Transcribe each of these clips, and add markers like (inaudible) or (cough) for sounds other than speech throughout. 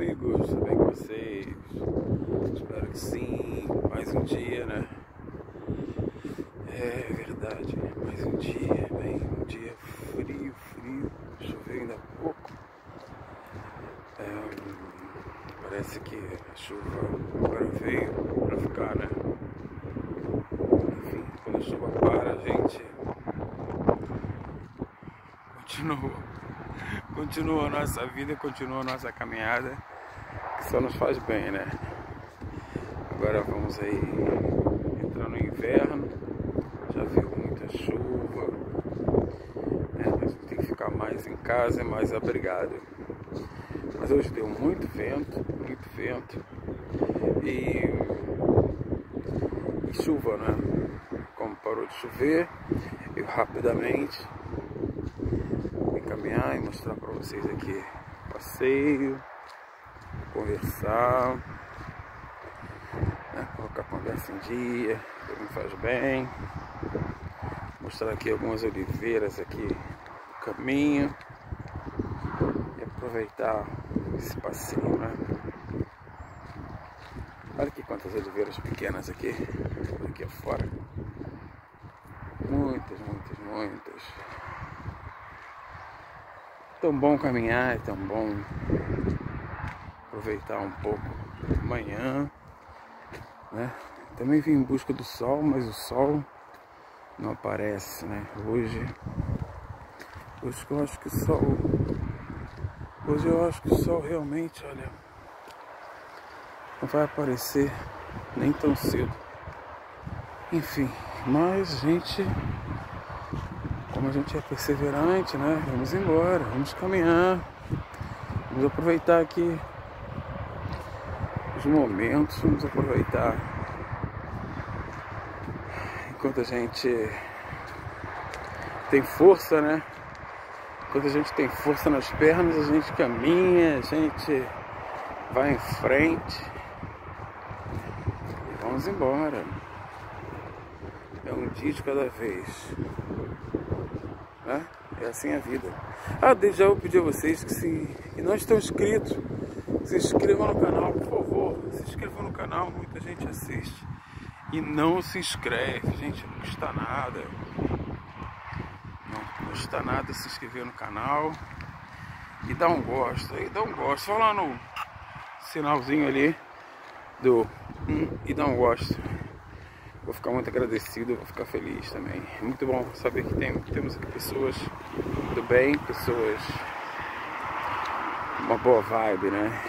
amigos? Tudo bem com vocês? Espero que sim. Mais um dia, né? É verdade, mais um dia, bem, um dia frio, frio, choveu ainda há pouco. É, parece que a chuva agora veio pra ficar, né? Enfim, quando a chuva para, a gente continua continua a nossa vida, continua a nossa caminhada, que só nos faz bem, né? Agora vamos aí entrar no inverno, já viu muita chuva, né? a gente tem que ficar mais em casa, mais abrigado. Mas hoje deu muito vento, muito vento e, e chuva, né? Como parou de chover, eu rapidamente e mostrar para vocês aqui passeio, conversar, né? colocar conversa em dia, que me faz bem, mostrar aqui algumas oliveiras aqui no caminho e aproveitar esse passeio, né? Olha aqui quantas oliveiras pequenas aqui, aqui afora. Muitas, muitas, muitas. Tão bom caminhar, é tão bom aproveitar um pouco de manhã, né? Também vim em busca do sol, mas o sol não aparece, né? Hoje, hoje eu acho que o sol, hoje eu acho que o sol realmente, olha, não vai aparecer nem tão cedo. Enfim, mas a gente como a gente é perseverante, né? Vamos embora, vamos caminhar, vamos aproveitar aqui os momentos, vamos aproveitar enquanto a gente tem força, né? Enquanto a gente tem força nas pernas, a gente caminha, a gente vai em frente e vamos embora. É um dia de cada vez. Né? É assim a vida. Ah, desde já eu pedi a vocês que se que não estão inscritos, se inscrevam no canal, por favor. Se inscrevam no canal, muita gente assiste. E não se inscreve, gente, não custa nada. Não custa nada se inscrever no canal. E dá um gosto, aí dá um gosto. Só lá no sinalzinho ali do hum, e dá um gosto. Vou ficar muito agradecido, vou ficar feliz também. Muito bom saber que tem, temos aqui pessoas do bem, pessoas uma boa vibe, né?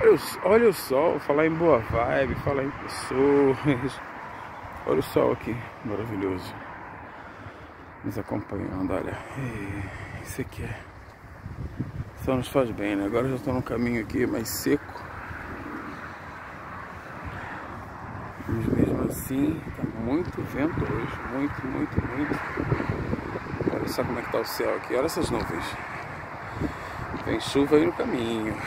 Olha olha o sol, falar em boa vibe, falar em pessoas. Olha o sol aqui, maravilhoso. Nos acompanhando, olha. Isso aqui é. Só nos faz bem, né? Agora já estou no caminho aqui mais seco. Mas mesmo assim, tá muito vento hoje. Muito, muito, muito. Olha só como é que tá o céu aqui. Olha essas nuvens. Tem chuva aí no caminho. (laughs)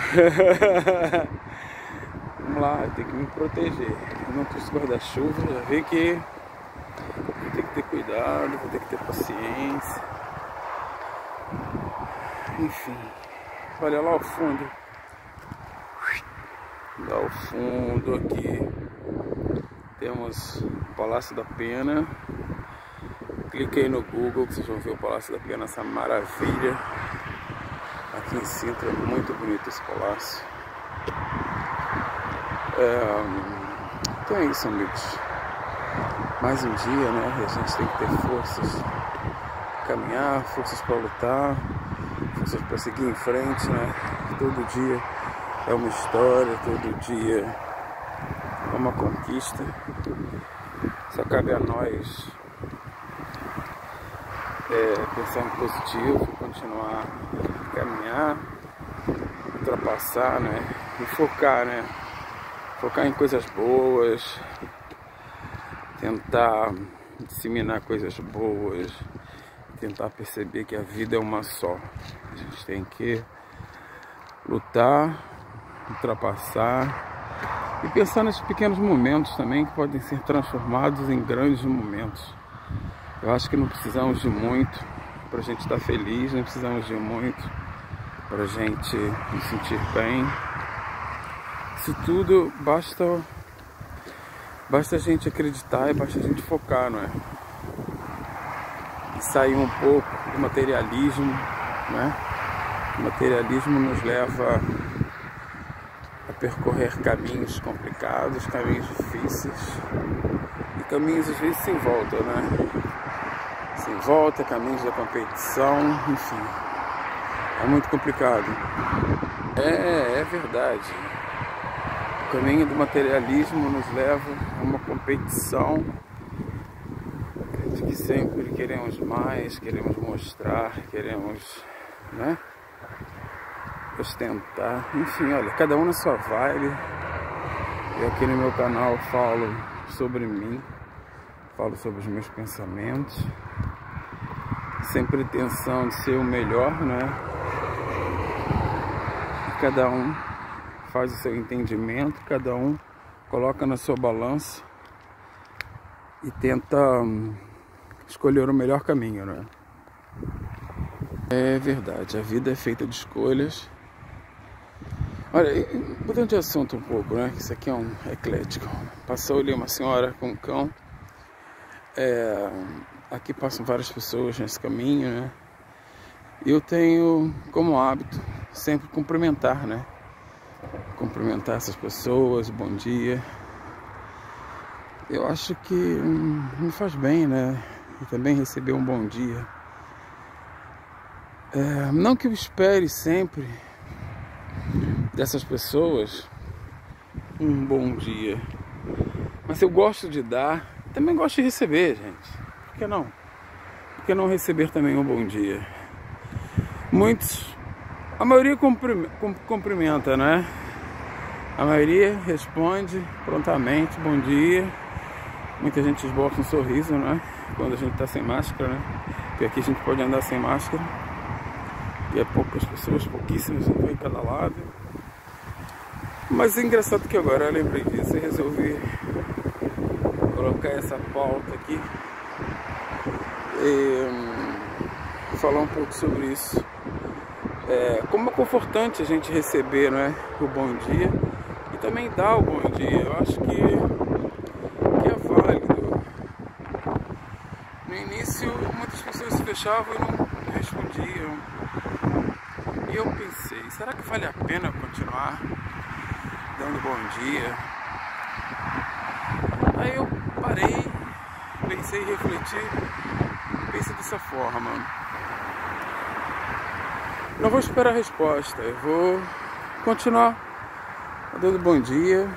Vamos lá, tem que me proteger. Eu não trouxe guarda-chuva, já vi que vou ter que ter cuidado, vou ter que ter paciência. Enfim, olha lá ao fundo. Lá ao fundo aqui. Temos Palácio da Pena. Cliquei no Google que vocês vão ver o Palácio da Pena, essa maravilha. Aqui em Sintra muito bonito esse palácio. É, então é isso, amigos. Mais um dia, né? A gente tem que ter forças caminhar, forças para lutar, forças para seguir em frente, né? Todo dia é uma história, todo dia uma conquista. Só cabe a nós é, pensar em positivo, continuar a caminhar, ultrapassar, né? E focar, né? Focar em coisas boas, tentar disseminar coisas boas, tentar perceber que a vida é uma só. A gente tem que lutar, ultrapassar e pensar nesses pequenos momentos também que podem ser transformados em grandes momentos. Eu acho que não precisamos de muito para a gente estar feliz, não precisamos de muito para gente se sentir bem. Isso tudo basta basta a gente acreditar e basta a gente focar, não é? E sair um pouco do materialismo, né? O materialismo nos leva a percorrer caminhos complicados, caminhos difíceis e caminhos às vezes sem volta, né? Sem volta, caminhos da competição, enfim. É muito complicado. É, é verdade. O caminho do materialismo nos leva a uma competição de que sempre queremos mais, queremos mostrar, queremos, né? Ostentar, enfim, olha, cada um na sua vibe. Eu aqui no meu canal falo sobre mim, falo sobre os meus pensamentos, sem pretensão de ser o melhor, né? cada um faz o seu entendimento, cada um coloca na sua balança e tenta hum, escolher o melhor caminho, né? É verdade, a vida é feita de escolhas. Olha, mudando de assunto um pouco, né? Isso aqui é um eclético. Passou ali uma senhora com um cão. É, aqui passam várias pessoas nesse caminho, né? Eu tenho como hábito sempre cumprimentar, né? Cumprimentar essas pessoas, bom dia. Eu acho que hum, me faz bem, né? E também receber um bom dia. É, não que eu espere sempre dessas pessoas um bom dia, mas eu gosto de dar, também gosto de receber, gente. Por que não? Por que não receber também um bom dia? Muitos a maioria cumprimenta, né? A maioria responde prontamente, bom dia. Muita gente esboça um sorriso, né? Quando a gente tá sem máscara, né? Porque aqui a gente pode andar sem máscara. E é poucas pessoas, pouquíssimas, em cada lado. Mas é engraçado que agora eu lembrei disso e resolvi colocar essa pauta aqui e hum, falar um pouco sobre isso. É, como é confortante a gente receber né, o bom dia e também dar o bom dia. Eu acho que, que é válido. No início, muitas pessoas se fechavam e não respondiam. E eu pensei, será que vale a pena continuar dando bom dia? Aí eu parei, pensei, refleti, pensei dessa forma. Não vou esperar a resposta, eu vou continuar dando bom dia.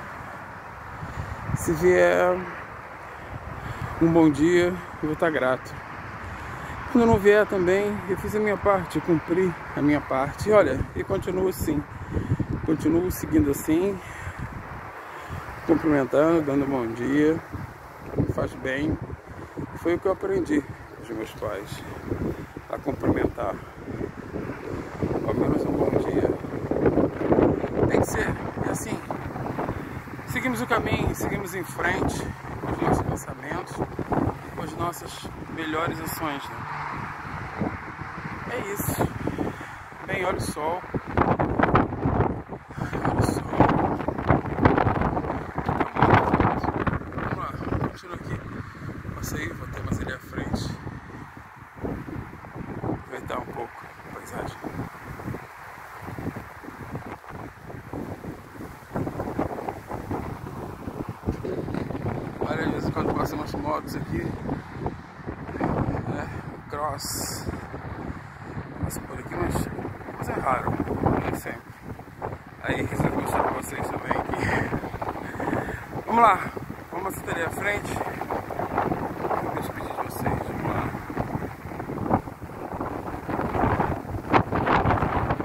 Se vier um bom dia, eu vou estar grato. Quando não vier também, eu fiz a minha parte, cumpri a minha parte. E olha, e continuo assim. Continuo seguindo assim, cumprimentando, dando bom dia. Faz bem. Foi o que eu aprendi dos meus pais, a cumprimentar ao menos um bom dia. Tem que ser. E assim, seguimos o caminho, seguimos em frente com os nossos pensamentos com as nossas melhores ações. Né? É isso. Bem, olha o sol. Olha o sol. Vamos lá, continua aqui. Passei, vou ter mais ali à frente. Aproveitar um pouco a paisagem. Olha, de vez em quando passam umas motos aqui. É, cross. Passa por aqui, mas, mas é raro, nem sempre. Aí resolvi mostrar pra vocês também. (laughs) Vamos lá, vamos ali à frente. Vou despedir de vocês, vamos lá.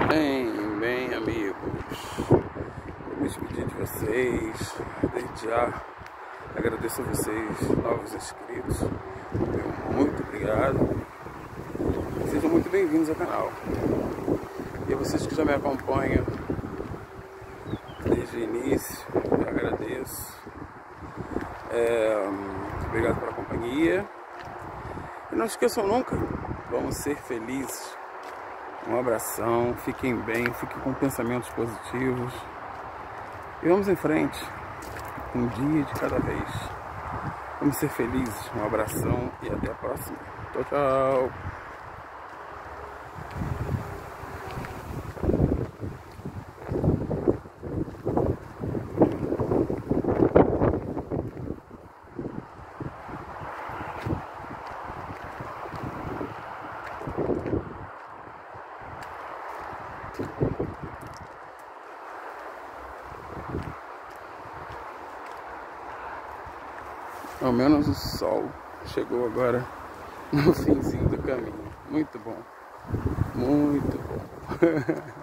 Bem, bem amigos, vou despedir de vocês, desde já Agradeço a vocês, novos inscritos. Muito obrigado. Sejam muito bem-vindos ao canal. E a vocês que já me acompanham desde o início, eu agradeço. É, obrigado pela companhia. E não esqueçam nunca, vamos ser felizes. Um abração, fiquem bem, fiquem com pensamentos positivos. E vamos em frente, um dia de cada vez. Vamos ser felizes. Um abração e até a próxima. Tchau, tchau. Ao menos o sol chegou agora no finzinho do caminho. Muito bom. Muito bom. (laughs)